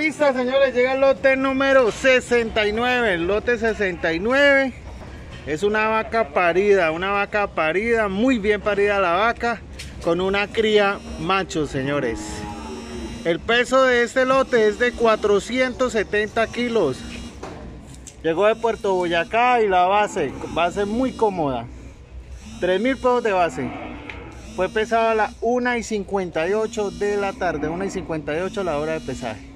Pista, señores, llega el lote número 69. El lote 69 es una vaca parida, una vaca parida, muy bien parida la vaca, con una cría macho, señores. El peso de este lote es de 470 kilos. Llegó de Puerto Boyacá y la base, base muy cómoda. 3000 pesos de base. Fue pesado a las 1 y 58 de la tarde, 1 y 58 la hora de pesaje.